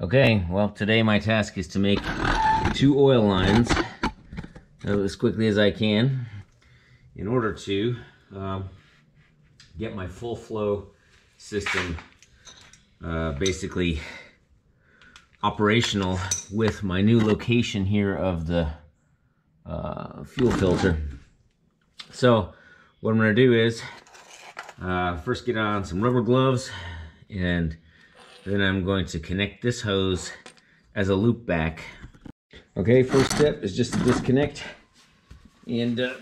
Okay, well today my task is to make two oil lines uh, as quickly as I can in order to um, get my full flow system uh, basically operational with my new location here of the uh, fuel filter. So what I'm going to do is uh, first get on some rubber gloves and then I'm going to connect this hose as a loop back. Okay, first step is just to disconnect. And uh,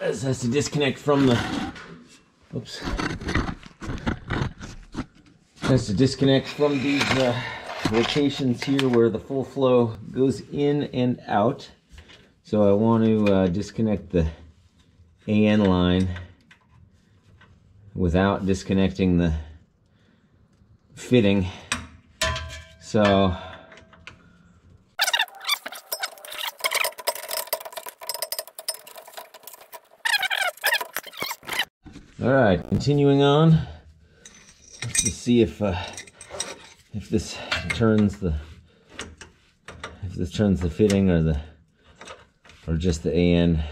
this has to disconnect from the, oops. Has to disconnect from these uh, locations here where the full flow goes in and out. So I want to uh, disconnect the AN line without disconnecting the fitting. So All right, continuing on. Let's see if uh, if this turns the if this turns the fitting or the or just the AN.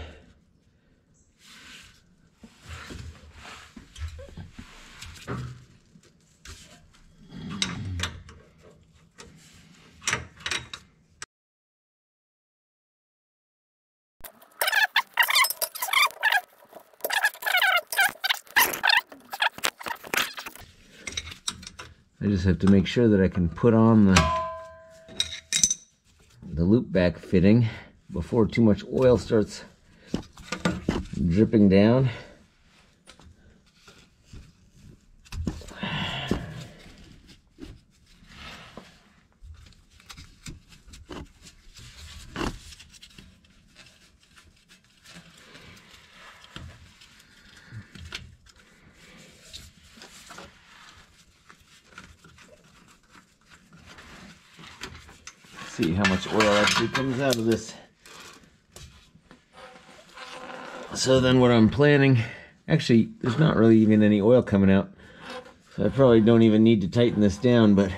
I just have to make sure that I can put on the the loop back fitting before too much oil starts dripping down. See how much oil actually comes out of this. So then what I'm planning, actually there's not really even any oil coming out. So I probably don't even need to tighten this down, but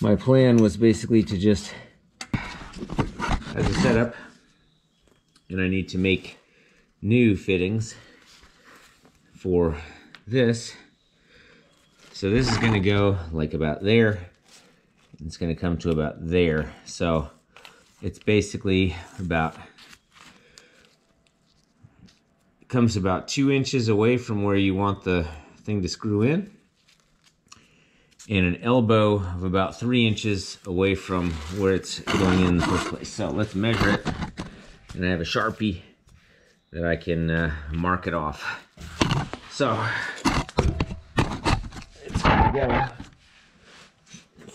my plan was basically to just, as a setup, and I need to make new fittings for this. So this is gonna go like about there it's going to come to about there. So it's basically about, it comes about two inches away from where you want the thing to screw in. And an elbow of about three inches away from where it's going in, the first place. So let's measure it. And I have a Sharpie that I can uh, mark it off. So it's going to go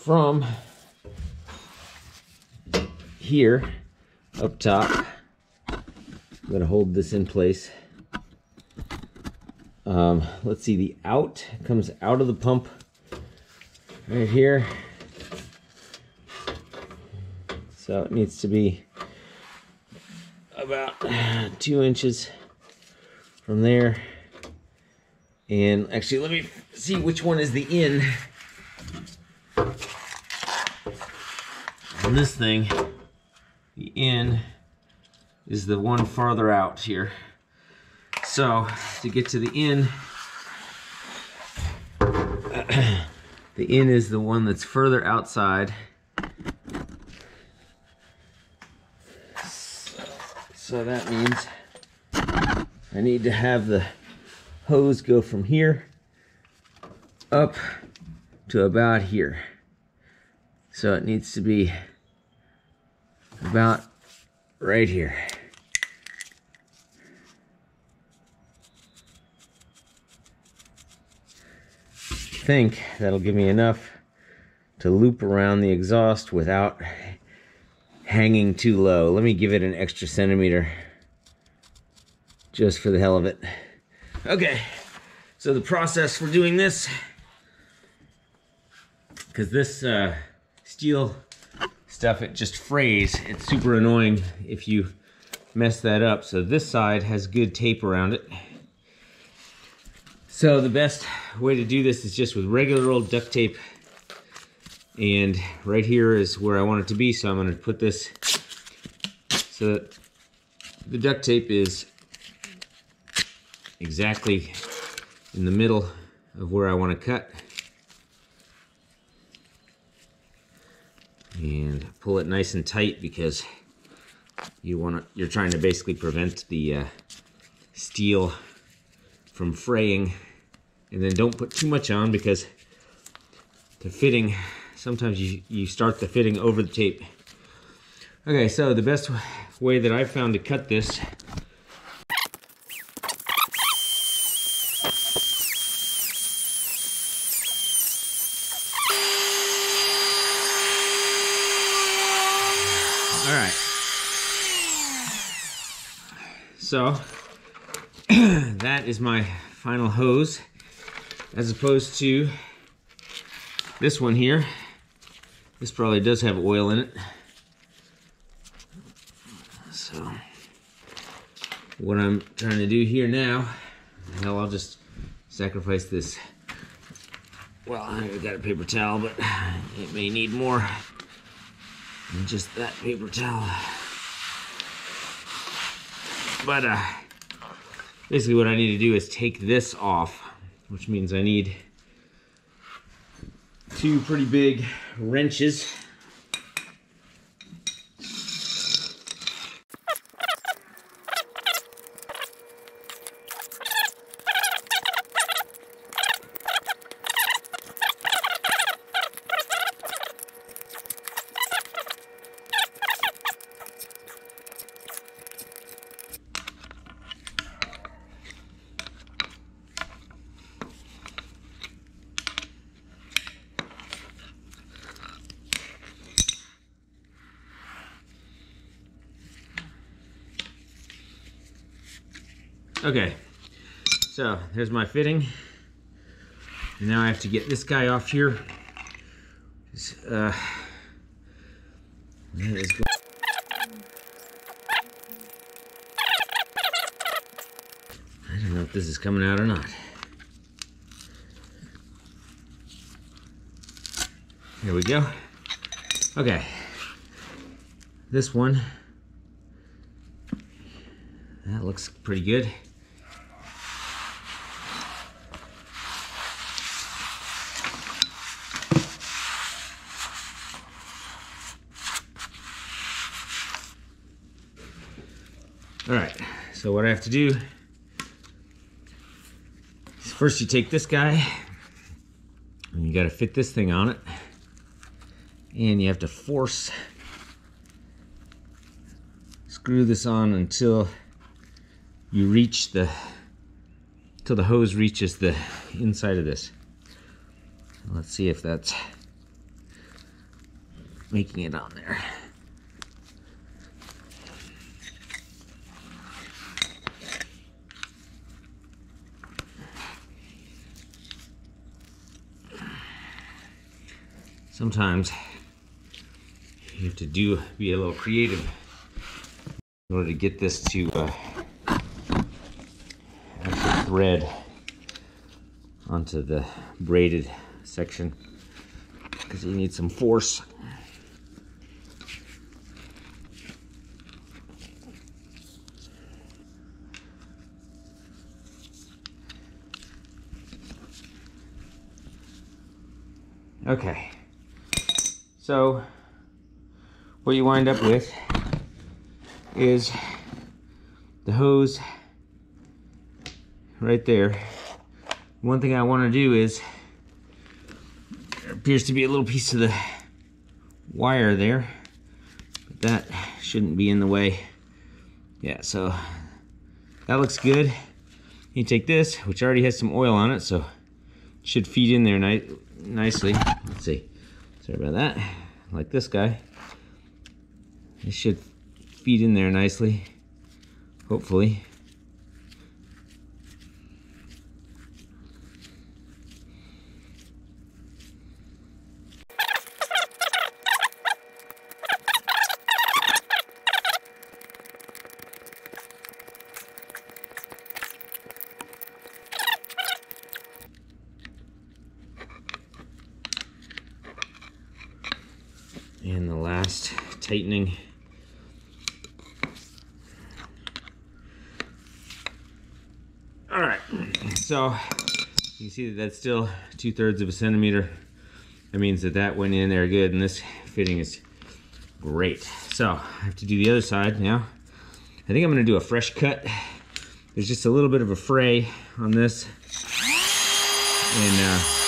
from here up top. I'm going to hold this in place. Um, let's see, the out comes out of the pump right here. So it needs to be about two inches from there. And actually, let me see which one is the in. On this thing, the in is the one farther out here. So to get to the in, the in is the one that's further outside. So that means I need to have the hose go from here up to about here. So it needs to be about right here. I think that'll give me enough to loop around the exhaust without hanging too low. Let me give it an extra centimeter just for the hell of it. Okay, so the process for doing this, because this uh, steel stuff, it just frays. It's super annoying if you mess that up. So this side has good tape around it. So the best way to do this is just with regular old duct tape. And right here is where I want it to be, so I'm gonna put this so that the duct tape is exactly in the middle of where I want to cut. And pull it nice and tight because you want to you're trying to basically prevent the uh, steel from fraying. And then don't put too much on because the fitting sometimes you, you start the fitting over the tape. Okay so the best way that I've found to cut this All right. So that is my final hose as opposed to this one here. This probably does have oil in it. So what I'm trying to do here now, hell, I'll just sacrifice this. Well, I've got a paper towel, but it may need more than just that paper towel. But uh, basically what I need to do is take this off, which means I need two pretty big wrenches. Okay, so there's my fitting. And now I have to get this guy off here. Uh, I don't know if this is coming out or not. Here we go. Okay. This one, that looks pretty good. All right, so what I have to do is first you take this guy and you got to fit this thing on it and you have to force screw this on until you reach the till the hose reaches the inside of this. Let's see if that's making it on there. Sometimes you have to do be a little creative in order to get this to uh, thread onto the braided section because you need some force. Okay, so what you wind up with is the hose right there. One thing I want to do is there appears to be a little piece of the wire there, but that shouldn't be in the way. Yeah, so that looks good. You take this, which already has some oil on it, so it should feed in there ni nicely. Let's see. Sorry about that. Like this guy. It should feed in there nicely, hopefully. Tightening. All right, so you see that that's still two thirds of a centimeter. That means that that went in there good and this fitting is great. So I have to do the other side now. I think I'm gonna do a fresh cut. There's just a little bit of a fray on this. And uh,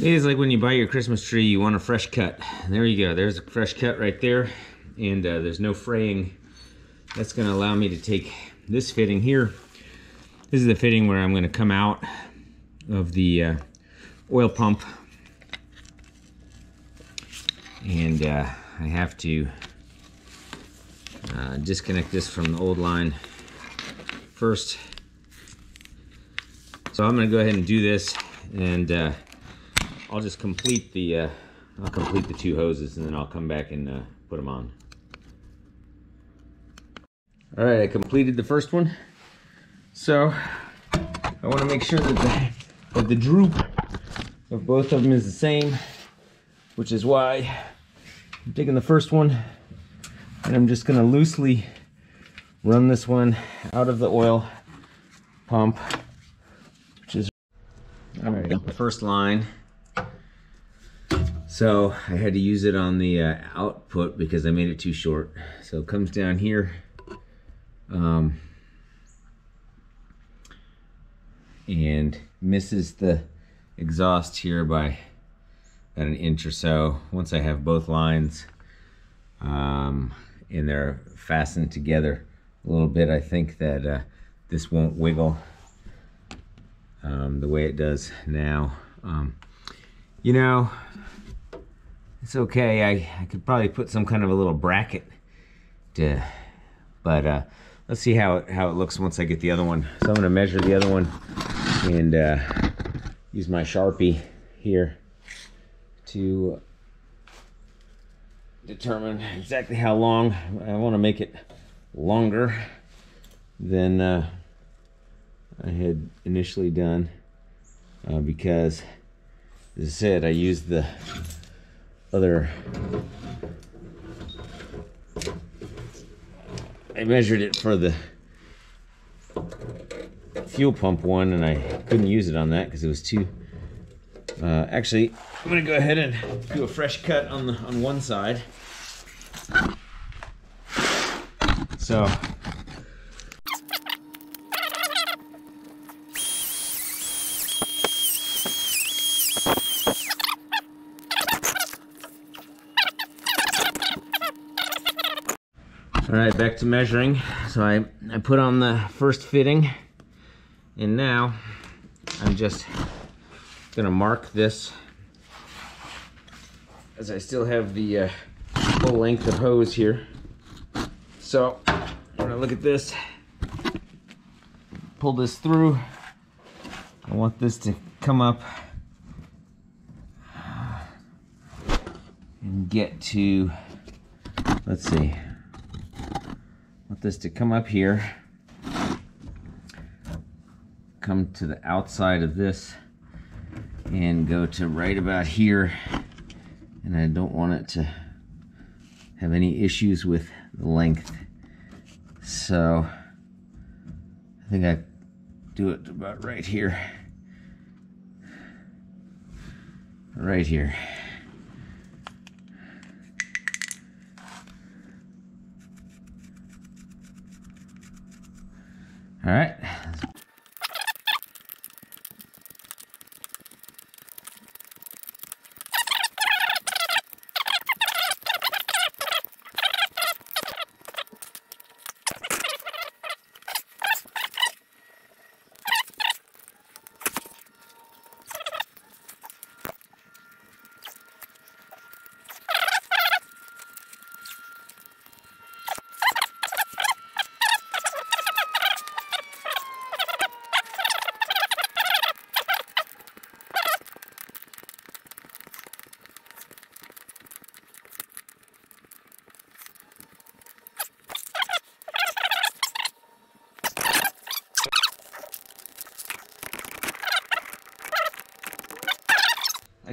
It is like when you buy your Christmas tree, you want a fresh cut. There you go, there's a fresh cut right there. And uh, there's no fraying. That's gonna allow me to take this fitting here. This is the fitting where I'm gonna come out of the uh, oil pump. And uh, I have to uh, disconnect this from the old line first. So I'm gonna go ahead and do this and uh, I'll just complete the uh, I'll complete the two hoses and then I'll come back and uh, put them on. All right, I completed the first one. So I want to make sure that the, that the droop of both of them is the same, which is why I'm taking the first one and I'm just gonna loosely run this one out of the oil pump, which is all right, the first line. So I had to use it on the uh, output because I made it too short. So it comes down here. Um, and misses the exhaust here by about an inch or so. Once I have both lines um, and they're fastened together a little bit, I think that uh, this won't wiggle um, the way it does now. Um, you know, it's okay. I, I could probably put some kind of a little bracket to, but uh, let's see how it, how it looks once I get the other one. So I'm gonna measure the other one and uh, use my Sharpie here to determine exactly how long. I wanna make it longer than uh, I had initially done uh, because as I said, I used the other. I measured it for the fuel pump one and I couldn't use it on that because it was too uh, actually I'm gonna go ahead and do a fresh cut on the on one side. So All right, back to measuring. So I, I put on the first fitting and now I'm just gonna mark this as I still have the uh, full length of hose here. So when I look at this, pull this through. I want this to come up and get to, let's see, this to come up here, come to the outside of this, and go to right about here. And I don't want it to have any issues with the length. So I think I do it about right here. Right here. All right.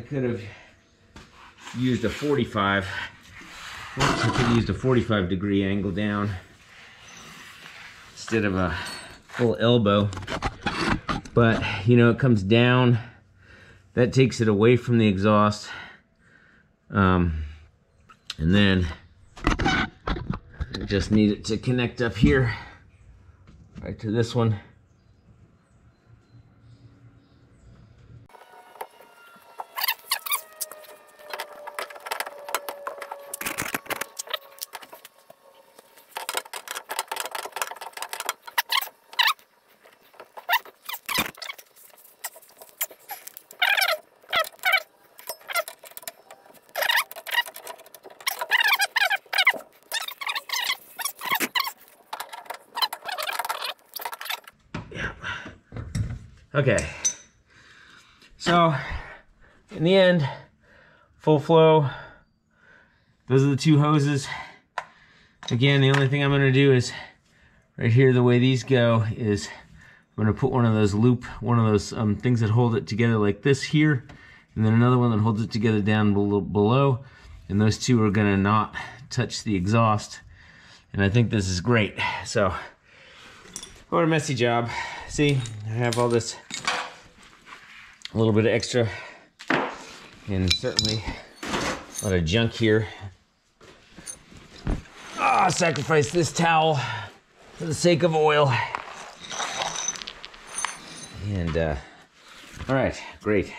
Could have used a 45. I could have used a 45 degree angle down instead of a full elbow. But, you know, it comes down. That takes it away from the exhaust. Um, and then I just need it to connect up here, right to this one. Okay. So, in the end, full flow. Those are the two hoses. Again, the only thing I'm gonna do is, right here, the way these go is, I'm gonna put one of those loop, one of those um, things that hold it together like this here, and then another one that holds it together down below, and those two are gonna not touch the exhaust. And I think this is great. So, what a messy job. See, I have all this, a little bit of extra, and certainly a lot of junk here. Ah, sacrifice this towel for the sake of oil. And, uh, all right, great.